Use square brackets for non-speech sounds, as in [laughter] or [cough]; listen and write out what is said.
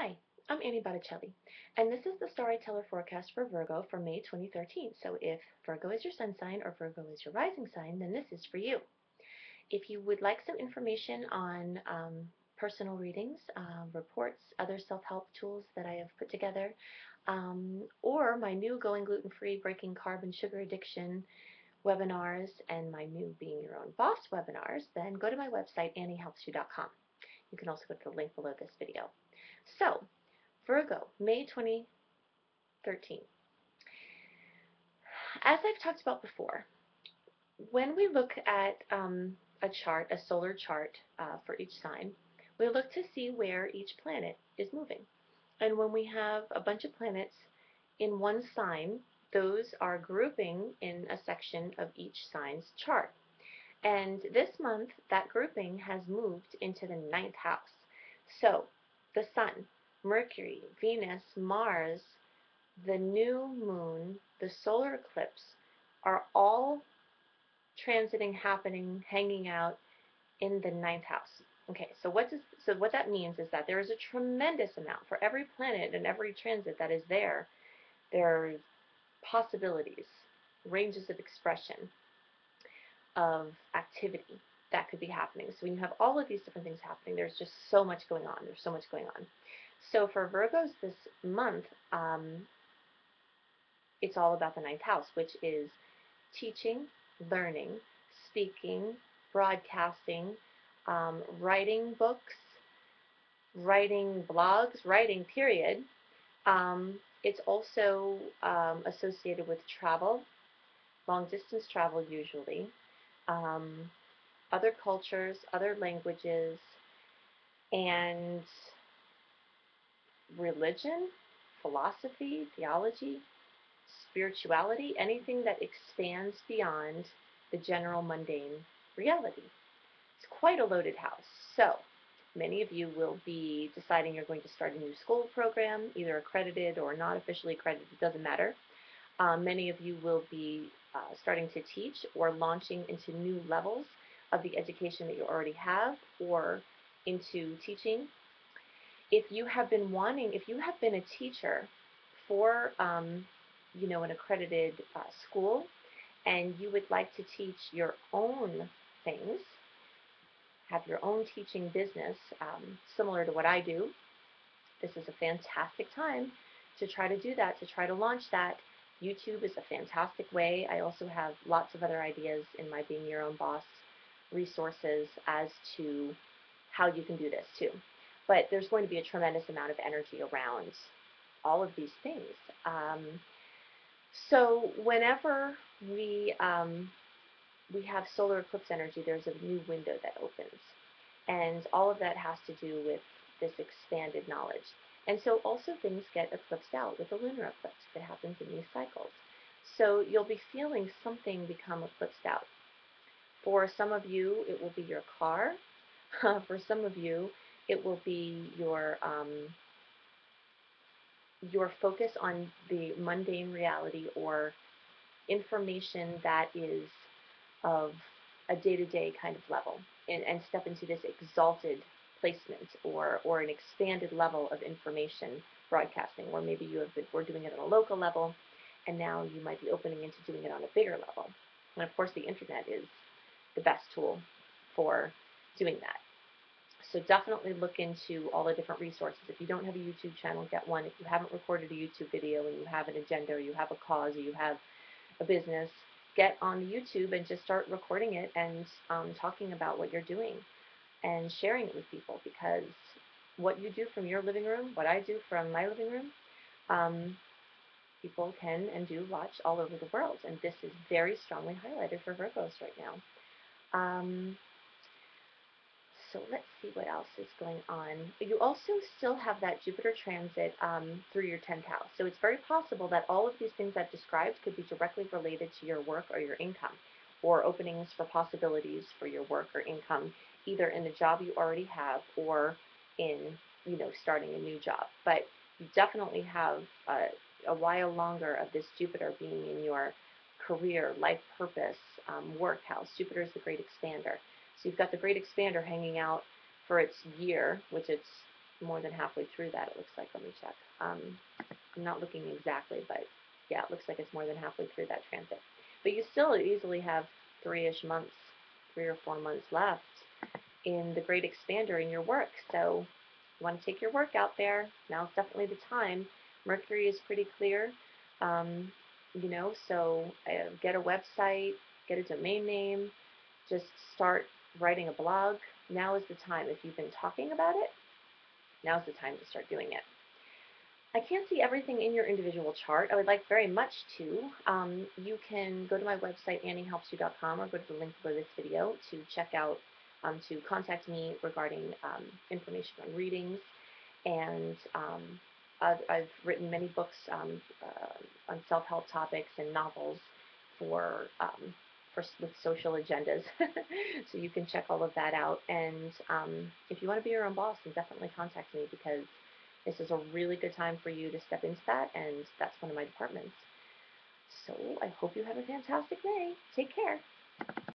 Hi, I'm Annie Botticelli, and this is the Starry Teller forecast for Virgo for May 2013. So if Virgo is your sun sign or Virgo is your rising sign, then this is for you. If you would like some information on um, personal readings, uh, reports, other self-help tools that I have put together, um, or my new Going Gluten-Free Breaking Carb and Sugar Addiction webinars and my new Being Your Own Boss webinars, then go to my website, anniehelpsyou.com. You can also go to the link below this video. So, Virgo, May 2013. As I've talked about before, when we look at um, a chart, a solar chart uh, for each sign, we look to see where each planet is moving. And when we have a bunch of planets in one sign, those are grouping in a section of each sign's chart. And this month, that grouping has moved into the ninth house. So, the Sun, Mercury, Venus, Mars, the new moon, the solar eclipse are all transiting, happening, hanging out in the ninth house. Okay, so what does so what that means is that there is a tremendous amount for every planet and every transit that is there. There are possibilities, ranges of expression of activity that could be happening. So when you have all of these different things happening, there's just so much going on. There's so much going on. So for Virgos this month, um, it's all about the ninth house, which is teaching, learning, speaking, broadcasting, um, writing books, writing blogs, writing period. Um, it's also um, associated with travel, long distance travel usually, um, other cultures, other languages, and religion, philosophy, theology, spirituality, anything that expands beyond the general mundane reality. It's quite a loaded house. So, many of you will be deciding you're going to start a new school program, either accredited or not officially accredited, it doesn't matter. Um, many of you will be uh, starting to teach or launching into new levels of the education that you already have or into teaching if you have been wanting, if you have been a teacher for, um, you know, an accredited uh, school, and you would like to teach your own things, have your own teaching business, um, similar to what I do, this is a fantastic time to try to do that, to try to launch that. YouTube is a fantastic way. I also have lots of other ideas in my Being Your Own Boss resources as to how you can do this too but there's going to be a tremendous amount of energy around all of these things. Um, so whenever we um, we have solar eclipse energy, there's a new window that opens, and all of that has to do with this expanded knowledge. And so also things get eclipsed out with the lunar eclipse that happens in these cycles. So you'll be feeling something become eclipsed out. For some of you, it will be your car. [laughs] For some of you, it will be your um, your focus on the mundane reality or information that is of a day-to-day kind of level and, and step into this exalted placement or, or an expanded level of information broadcasting where maybe you have been, we're doing it on a local level and now you might be opening into doing it on a bigger level. And of course the internet is the best tool for doing that. So definitely look into all the different resources. If you don't have a YouTube channel, get one. If you haven't recorded a YouTube video and you have an agenda or you have a cause or you have a business, get on YouTube and just start recording it and um, talking about what you're doing and sharing it with people because what you do from your living room, what I do from my living room, um, people can and do watch all over the world. And this is very strongly highlighted for Virgos right now. Um, so let's see what else is going on. You also still have that Jupiter transit um, through your 10th house. So it's very possible that all of these things I've described could be directly related to your work or your income, or openings for possibilities for your work or income, either in the job you already have or in, you know, starting a new job. But you definitely have a, a while longer of this Jupiter being in your career, life purpose, um, work house. Jupiter is the great expander. So you've got the Great Expander hanging out for its year, which it's more than halfway through that, it looks like. Let me check. Um, I'm not looking exactly, but yeah, it looks like it's more than halfway through that transit. But you still easily have three-ish months, three or four months left in the Great Expander in your work. So you want to take your work out there. Now's definitely the time. Mercury is pretty clear, um, you know, so uh, get a website, get a domain name, just start writing a blog. Now is the time. If you've been talking about it, now's the time to start doing it. I can't see everything in your individual chart. I would like very much to. Um, you can go to my website, anniehelpsyou.com, or go to the link below this video to check out, um, to contact me regarding um, information on readings. And um, I've, I've, written many books um, uh, on self-help topics and novels for, um, for with social agendas. [laughs] so you can check all of that out. And um, if you want to be your own boss, then definitely contact me because this is a really good time for you to step into that, and that's one of my departments. So I hope you have a fantastic day. Take care.